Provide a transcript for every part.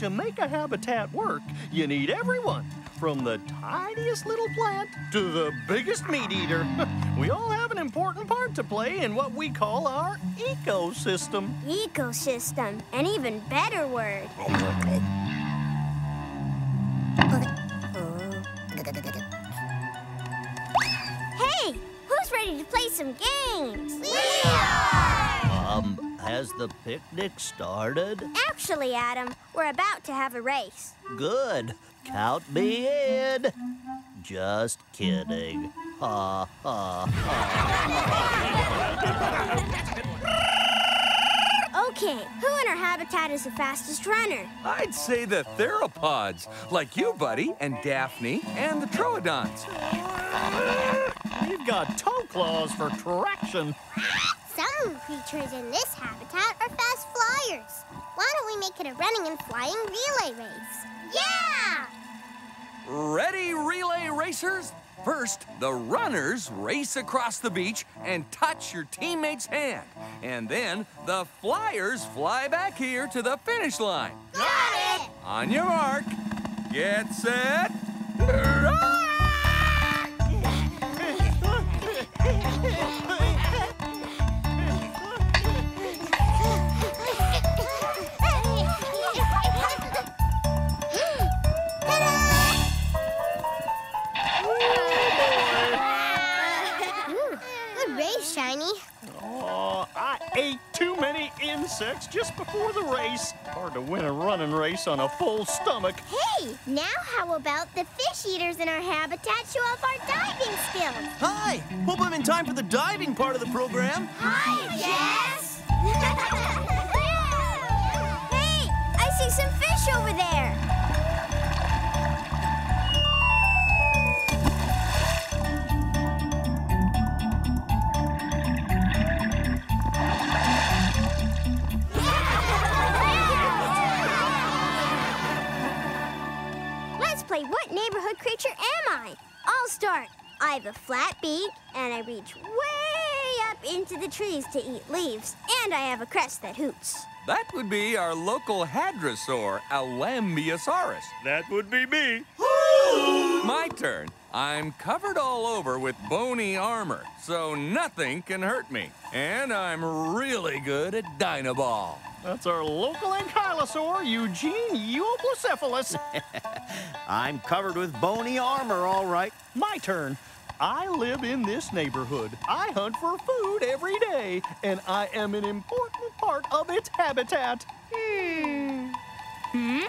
To make a habitat work, you need everyone, from the tiniest little plant to the biggest meat eater. we all have an important part to play in what we call our ecosystem. Ecosystem, an even better word. Hey, who's ready to play some games? Um, has the picnic started? Actually, Adam, we're about to have a race. Good. Count me in. Just kidding. Ha ha Okay, who in our habitat is the fastest runner? I'd say the theropods, like you, buddy, and Daphne, and the troodons. We've got toe claws for traction. Some creatures in this habitat are fast flyers. Why don't we make it a running and flying relay race? Yeah! Ready, relay racers? First, the runners race across the beach and touch your teammate's hand. And then the flyers fly back here to the finish line. Got it! On your mark, get set, many insects just before the race. Hard to win a running race on a full stomach. Hey, now how about the fish eaters in our habitat show off our diving skills? Hi! Hope I'm in time for the diving part of the program. Hi, Jess! What Creature Am I? I'll start. I have a flat beak, and I reach way up into the trees to eat leaves, and I have a crest that hoots. That would be our local hadrosaur, a Lambeosaurus. That would be me. My turn. I'm covered all over with bony armor, so nothing can hurt me. And I'm really good at Dynaball. That's our local ankylosaur, Eugene Euoplocephalus. I'm covered with bony armor, all right. My turn. I live in this neighborhood. I hunt for food every day, and I am an important part of its habitat. Hmm. Hmm?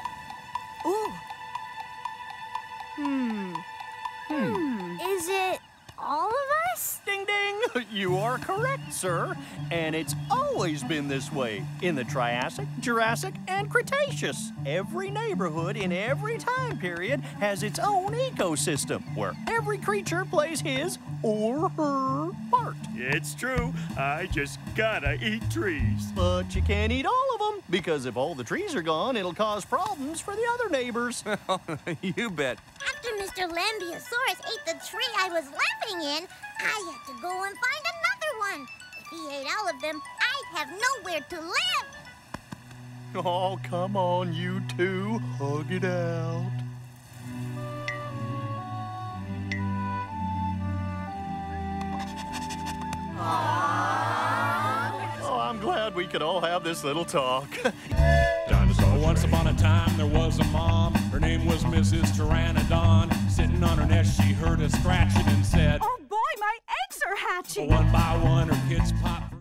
You are correct, sir. And it's always been this way in the Triassic, Jurassic, and Cretaceous. Every neighborhood in every time period has its own ecosystem where every creature plays his or her part. It's true. I just gotta eat trees. But you can't eat all of them because if all the trees are gone, it'll cause problems for the other neighbors. you bet. After Mr. Lambeosaurus ate the tree I was laughing in, I had to go and find another one. If he ate all of them, I'd have nowhere to live. oh, come on, you two. Hug it out. Oh, I'm glad we could all have this little talk. Dinosaur. Once upon a time, there was a mom. Her name was Mrs. Pteranodon. Sitting on her nest, she heard a scratching and said, Oh One by one, her kids popped